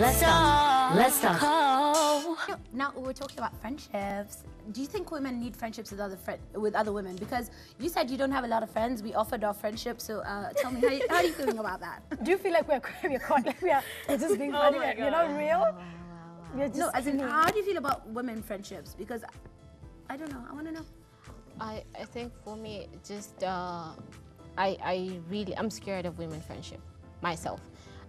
Let's start. Let's start. Now we're talking about friendships. Do you think women need friendships with other friend with other women? Because you said you don't have a lot of friends. We offered our friendship, so uh, tell me how, you, how are you feeling about that? Do you feel like we're we're caught like we are just being funny? my You're not real. We're just No, as in, how do you feel about women friendships? Because I don't know. I want to know. I, I think for me, just uh, I, I really I'm scared of women friendship myself,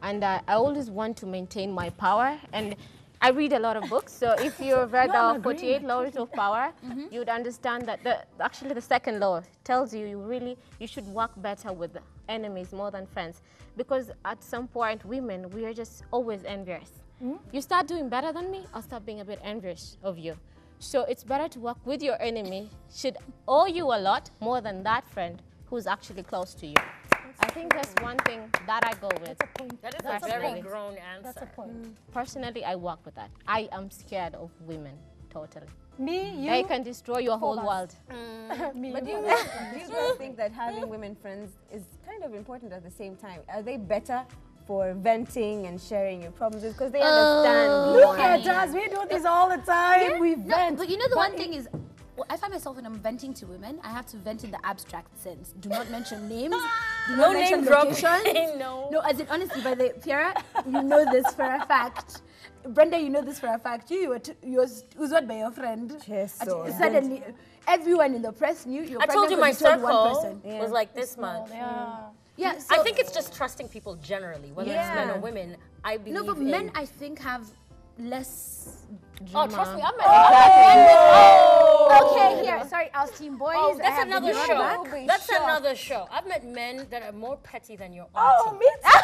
and uh, I always want to maintain my power. And I read a lot of books, so if you've read No, the 48 Laws of Power, you'd understand that the actually the second law tells you you really you should work better with enemies more than friends, because at some point women we are just always envious. You start doing better than me, I'll start being a bit envious of you. So it's better to work with your enemy, should owe you a lot more than that friend who's actually close to you. I think that's one thing that I go with. That's a point. That is That's a very point. grown answer. That's a point. Mm. Personally, I work with that. I am scared of women, totally. Me, you, They can destroy your whole us. world. Mm. me, But do you. you, guys, do you guys think that having women friends is kind of important at the same time? Are they better for venting and sharing your problems because they understand uh, Look at us. We do this all the time. We vent. No, but you know the one thing is, well, I find myself when I'm venting to women, I have to vent in the abstract sense. Do not mention names. Do No mention name dropping, locations. no. No, as in honestly, by the Pierra, you know this for a fact. Brenda, you know this for a fact. You, you were t- you was what by your friend. Yes, And so suddenly, everyone in the press knew you were I told you my pregnant 'cause one circle person. was like this much. yeah. Yeah, so, I think it's just trusting people generally, whether it's men or women. I believe no, but in men I think have less. Drama. Oh, trust me, I'm oh, oh, Okay, oh. here. Sorry, I was team boys. Oh, that's another show. back. That's another show. I've met men that are more petty than your Oh, auntie. me too.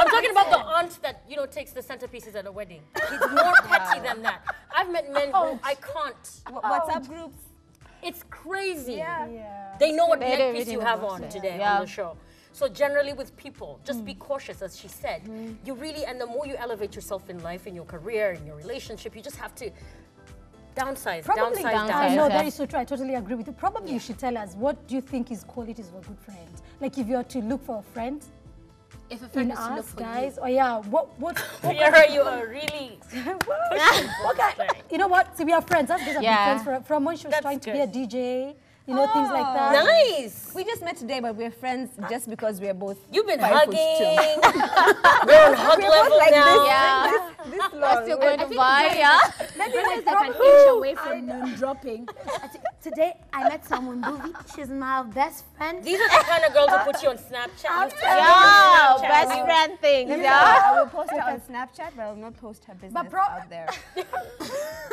I'm talking about the aunt that you know takes the centerpieces at a wedding. He's more petty than that. I've met men who oh. I can't. Wha- WhatsApp oh. groups. It's crazy. Yeah. They know what They neck piece really you have on to today Yeah. on the show. So generally with people, just be mm. cautious, as she said. Mm. You really, and the more you elevate yourself in life, in your career, in your relationship, you just have to downsize, Probably, downsize, downsize. I know that is so true. I totally agree with you. Probably you should tell us what do you think is qualities of a good friend? Like if you are to look for a friend If a friend in is to look us, for guys, or yeah, what what what, Pierra, you are really. what kind- you know what? See, we are friends. Us guys have Yeah. been friends for, from when she was That's trying to good. be a DJ. You know things like oh, that. Nice. We just met today, but we're friends uh, just because we're both. You've been five foot hugging. two. We're on hug We're both level like now. this. Yeah. This long. You're We're- going to buy, yeah? Maybe it's like an inch away from name dropping. Today I met someone, Mbuvi. She's my best friend. These are the kind of girls who put you on Snapchat. You Yeah, Snapchat. best friend thing. Yeah? I will post her on Snapchat, but I will not post her business pro- out there.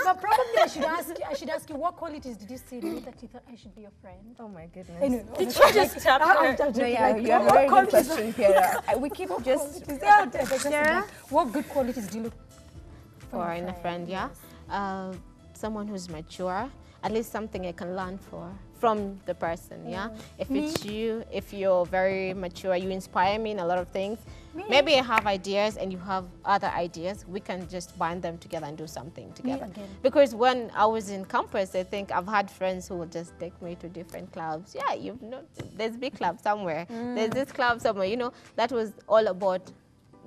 But probably I should ask you, I should ask you what qualities did you see in me that you thought I should be your friend? Oh my goodness. Anyway, Did you just tap I'm her? just No, yeah, like, you have a very good question, Pierra. Uh, We keep just. qualities- yeah, that's- that's. What good qualities do you look for For in a friend, yeah? Uh, someone who's mature, at least something I can learn for from the person, yeah? If it's you, if you're very mature, you inspire me in a lot of things. Maybe I have ideas and you have other ideas. We can just bind them together and do something together. Because when I was in campus, I think I've had friends who will just take me to different clubs. Yeah, you've know, there's big club somewhere. There's this club somewhere. You know, that was all about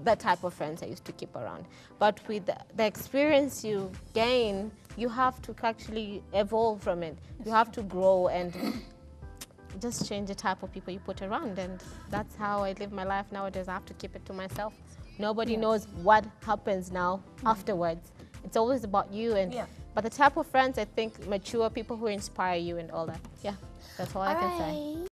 the type of friends I used to keep around. But with the, the experience you gain, you have to actually evolve from it. You have to grow and just change the type of people you put around. And that's how I live my life nowadays. I have to keep it to myself. Nobody knows what happens now mm. afterwards. It's always about you and Yeah. but the type of friends I think mature people who inspire you and all that. Yeah, that's all I can say.